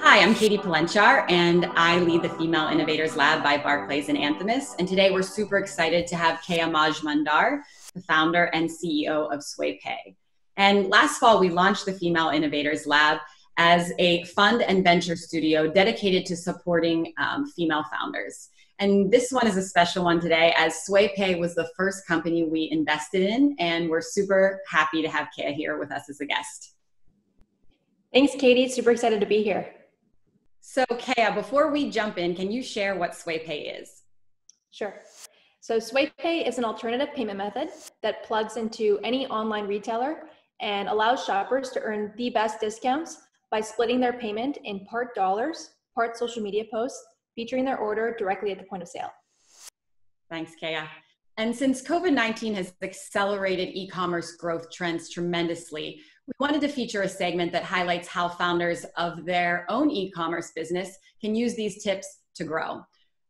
Hi, I'm Katie Palencsar, and I lead the Female Innovators Lab by Barclays and Anthemis. And today we're super excited to have Kaeya Majmundar, the founder and CEO of SwayPay. And last fall, we launched the Female Innovators Lab as a fund and venture studio dedicated to supporting um, female founders. And this one is a special one today, as SwayPay was the first company we invested in, and we're super happy to have Kaeya here with us as a guest. Thanks, Katie. Super excited to be here. So, Kaeya, before we jump in, can you share what SwayPay is? Sure. So, SwayPay is an alternative payment method that plugs into any online retailer and allows shoppers to earn the best discounts by splitting their payment in part dollars, part social media posts, featuring their order directly at the point of sale. Thanks, Kaeya. And since COVID 19 has accelerated e commerce growth trends tremendously, we wanted to feature a segment that highlights how founders of their own e commerce business can use these tips to grow.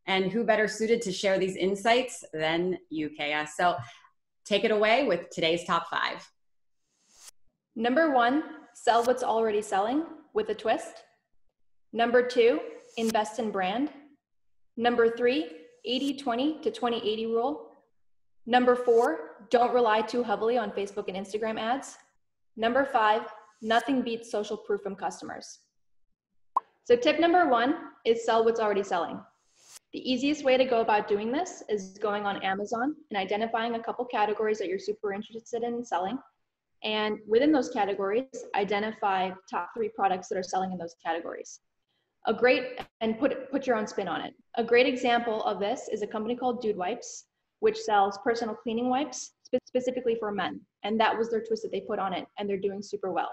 And who better suited to share these insights than you, Kaeya? So take it away with today's top five. Number one, sell what's already selling with a twist. Number two, invest in brand. Number three, 80 20 to 20 80 rule. Number four, don't rely too heavily on Facebook and Instagram ads. Number five, nothing beats social proof from customers. So, tip number one is sell what's already selling. The easiest way to go about doing this is going on Amazon and identifying a couple categories that you're super interested in selling. And within those categories, identify top three products that are selling in those categories. A great, and put, put your own spin on it. A great example of this is a company called Dude Wipes, which sells personal cleaning wipes specifically for men. And that was their twist that they put on it, and they're doing super well.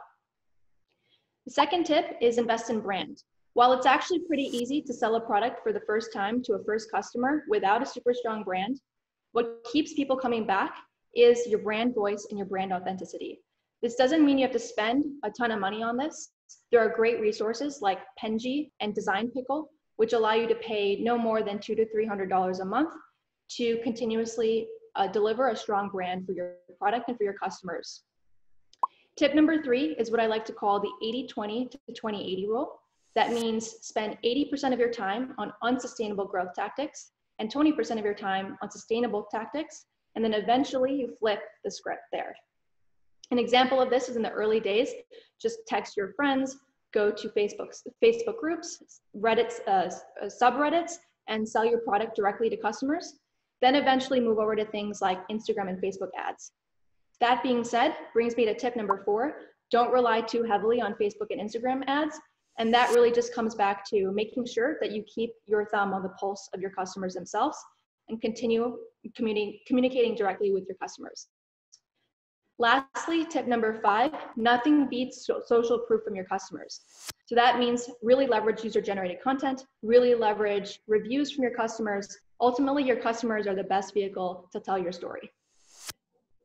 The second tip is invest in brand. While it's actually pretty easy to sell a product for the first time to a first customer without a super strong brand, what keeps people coming back is your brand voice and your brand authenticity. This doesn't mean you have to spend a ton of money on this. There are great resources like Penji and Design Pickle, which allow you to pay no more than two to three hundred dollars a month to continuously uh, deliver a strong brand for your product and for your customers. Tip number three is what I like to call the 80 20 to 20 80 rule. That means spend 80% of your time on unsustainable growth tactics and 20% of your time on sustainable tactics. And then eventually you flip the script there. An example of this is in the early days, just text your friends, go to Facebook, Facebook groups, Reddit, uh, subreddits, and sell your product directly to customers then eventually move over to things like Instagram and Facebook ads. That being said, brings me to tip number four don't rely too heavily on Facebook and Instagram ads. And that really just comes back to making sure that you keep your thumb on the pulse of your customers themselves and continue communi- communicating directly with your customers. Lastly, tip number five nothing beats social proof from your customers. So that means really leverage user generated content, really leverage reviews from your customers, ultimately your customers are the best vehicle to tell your story.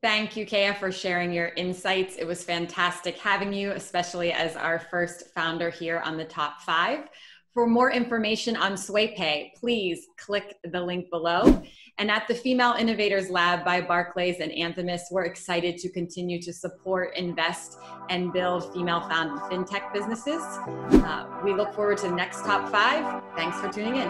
Thank you, Kaeya, for sharing your insights. It was fantastic having you, especially as our first founder here on the top five. For more information on SwayPay, please click the link below. And at the Female Innovators Lab by Barclays and Anthemis, we're excited to continue to support, invest, and build female founded fintech businesses. Uh, we look forward to the next top five. Thanks for tuning in.